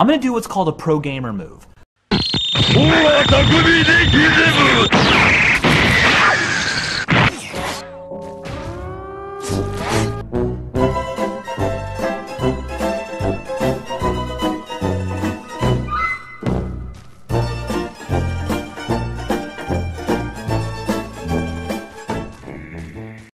I'm gonna do what's called a pro gamer move.